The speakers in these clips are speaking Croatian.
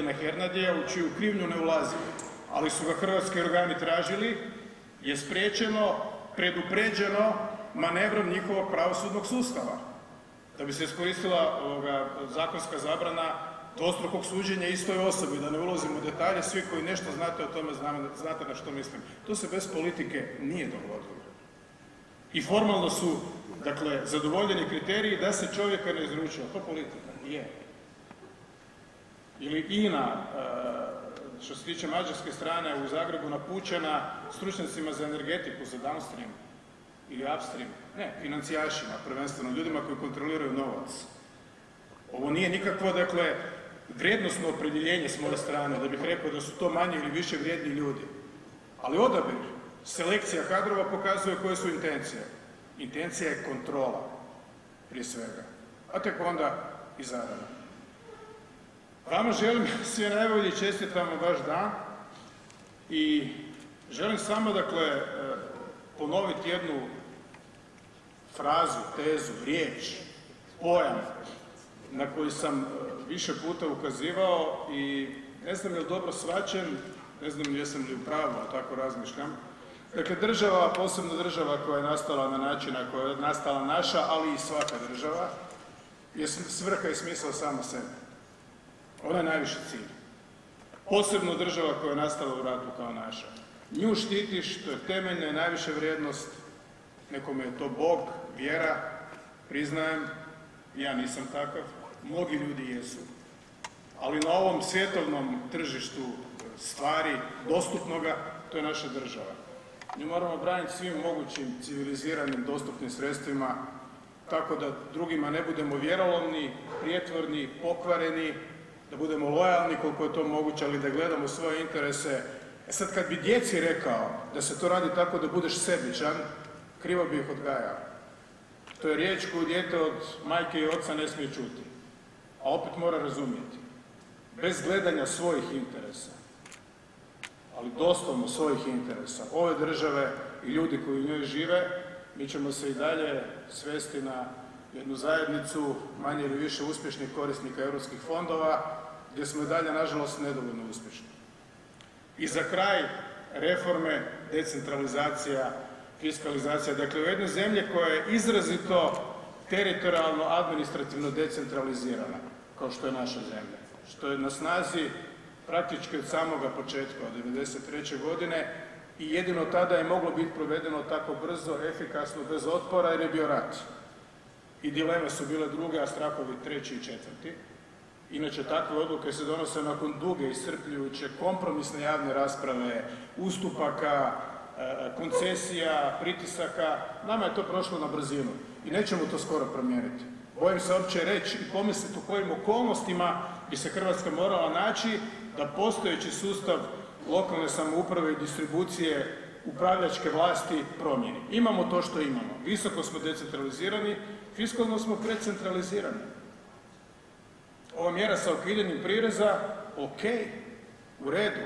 Hernadija u čiju krivnju ne ulazi, ali su ga hrvatski organi tražili, je spriječeno, predupređeno manevrom njihovog pravosudnog sustava da bi se iskoristila ovoga zakonska zabrana dvostrukog suđenja istoj osobi, da ne ulazimo u detalje, svi koji nešto znate o tome znate na što mislim. To se bez politike nije dogodilo. I formalno su, dakle, zadovoljeni kriteriji da se čovjeka ne izručuje. To politika je ili INA e, što se tiče mađarske strane u Zagrebu napućena stručnjacima za energetiku, za downstream ili upstream, ne, financijašima prvenstveno, ljudima koji kontroliraju novac. Ovo nije nikakvo, dakle, vrijednosno opredjeljenje s moje strane, da bih rekao da su to manje ili više vrijedni ljudi. Ali odabir, selekcija kadrova pokazuje koje su intencije. Intencija je kontrola, prije svega, a tek onda i zarada. Vama želim sve najbolje i čestitam vam vaš dan i želim samo dakle e, ponoviti jednu frazu, tezu, riječ, pojam na koji sam e, više puta ukazivao i ne znam je li dobro svačen, ne znam jesam li u pravu, tako razmišljam. Dakle, država, posebno država koja je nastala na način na koja je nastala naša, ali i svaka država, je svrha i smisla sama sebe. Ona je najviši cilj. Posebno država koja je nastala u ratu kao naša. Nju štitiš, to je temeljna i najviša vrijednost. Nekome je to Bog, vjera, priznajem, ja nisam takav, mnogi ljudi jesu. Ali na ovom svjetovnom tržištu stvari, dostupnoga, to je naša država. Nju moramo braniti svim mogućim civiliziranim dostupnim sredstvima, tako da drugima ne budemo vjerolomni, prijetvorni, pokvareni, da budemo lojalni koliko je to moguće, ali da gledamo svoje interese. E sad kad bi djeci rekao da se to radi tako da budeš sebičan, krivo bi ih odgajao. To je riječ koju dijete od majke i oca ne smije čuti, a opet mora razumjeti. Bez gledanja svojih interesa, ali doslovno svojih interesa, ove države i ljudi koji u njoj žive, mi ćemo se i dalje svesti na jednu zajednicu manje ili više uspješnih korisnika europskih fondova, gdje smo i dalje, nažalost, nedovoljno uspješni. I za kraj reforme, decentralizacija, fiskalizacija. Dakle, u jednoj zemlji koja je izrazito teritorijalno, administrativno decentralizirana, kao što je naša zemlja, što je na snazi praktički od samoga početka, od 1993. godine i jedino tada je moglo biti provedeno tako brzo, efikasno, bez otpora jer je bio rat. I dileme su bile druge, a strahovi treći i četvrti. Inače, takve odluke se donose nakon duge, iscrpljujuće, kompromisne javne rasprave, ustupaka, e, koncesija, pritisaka. Nama je to prošlo na brzinu i nećemo to skoro promijeniti. Bojim se uopće reći i pomisliti u kojim okolnostima bi se Hrvatska morala naći da postojeći sustav lokalne samouprave i distribucije upravljačke vlasti promijeni. Imamo to što imamo. Visoko smo decentralizirani, fiskalno smo precentralizirani ova mjera sa ukidanjem prireza, ok, u redu,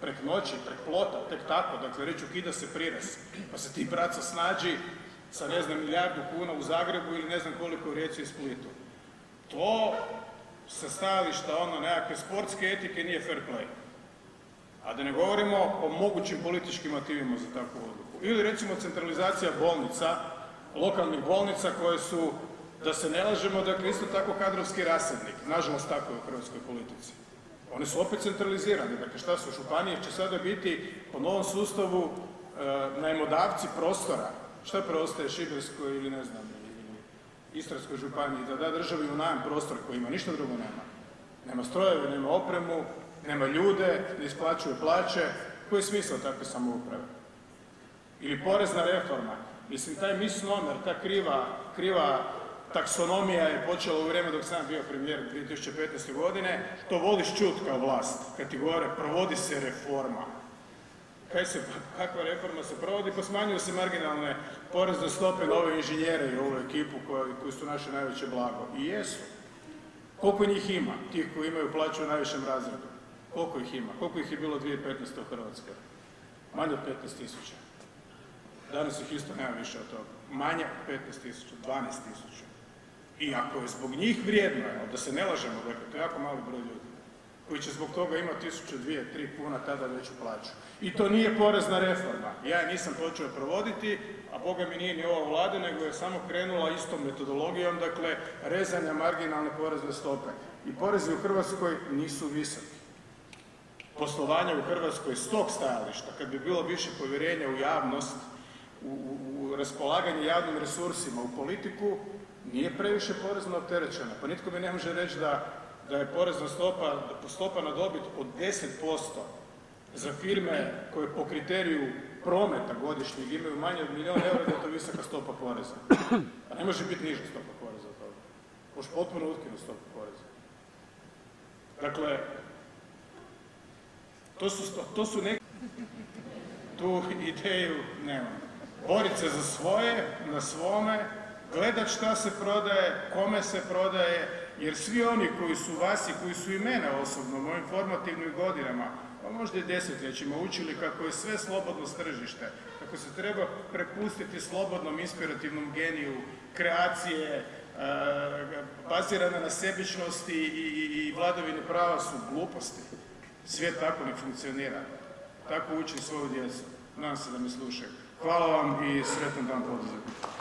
prek noći, prek plota, tek tako, dakle reći ukida se prirez, pa se ti braco snađi sa ne znam milijardu kuna u Zagrebu ili ne znam koliko u Rijeci i Splitu. To sa stajališta ono nekakve sportske etike nije fair play. A da ne govorimo o mogućim političkim motivima za takvu odluku. Ili recimo centralizacija bolnica, lokalnih bolnica koje su da se ne lažemo, dakle isto tako kadrovski rasadnik, nažalost tako je u hrvatskoj politici. One su opet centralizirane, dakle šta su, županije će sada biti po novom sustavu e, najmodavci prostora. Šta preostaje Šibenskoj ili ne znam, Istarskoj županiji, da da državi u najam prostor koji ima, ništa drugo nema. Nema strojeve, nema opremu, nema ljude, ne isplaćuje plaće. Koji je smisao takve samouprave? Ili porezna reforma. Mislim, taj misnomer, ta kriva, kriva taksonomija je počela u vrijeme dok sam bio premijer 2015. godine, to voliš čut kao vlast, kad ti govore provodi se reforma. Kaj se, kakva reforma se provodi? Pa smanjuju se marginalne porezne stope na ove inženjere i ovu ekipu koji, koji su naše najveće blago. I jesu. Koliko njih ima, tih koji imaju plaću u najvišem razredu? Koliko ih ima? Koliko ih je bilo 2015. u Hrvatskoj? Manje od 15 tisuća. Danas ih isto nema više od toga. Manje od 15 tisuća, 12 tisuća. I ako je zbog njih vrijedno, da se ne lažemo, dakle, to je jako mali broj ljudi, koji će zbog toga imati tisuću, dvije, tri kuna tada veću plaću. I to nije porezna reforma. Ja je nisam počeo provoditi, a boga mi nije ni ova vlada, nego je samo krenula istom metodologijom, dakle, rezanja marginalne porezne stope. I porezi u Hrvatskoj nisu visoki. Poslovanje u Hrvatskoj s tog stajališta, kad bi bilo više povjerenja u javnost, u, raspolaganje javnim resursima, u politiku, nije previše porezno opterećena. Pa nitko mi ne može reći da, da je porezna stopa, stopa na dobit od 10% za firme koje po kriteriju prometa godišnjeg imaju manje od milijuna eura, da je to visoka stopa poreza. A ne može biti niža stopa poreza od toga. Može potpuno ukinuti stopu poreza. Dakle, to su, to su neki... Tu ideju nemam. Borit se za svoje, na svome, gledat šta se prodaje, kome se prodaje, jer svi oni koji su vas i koji su i mene osobno u mojim formativnim godinama, pa možda i desetljećima učili kako je sve slobodno tržište, kako se treba prepustiti slobodnom inspirativnom geniju, kreacije, e, bazirane na sebičnosti i, i, prava su gluposti. Svijet tako ne funkcionira. Tako učim svoju djecu. Nadam se da me slušaju. Hvala vam i sretan dan poduzetnika.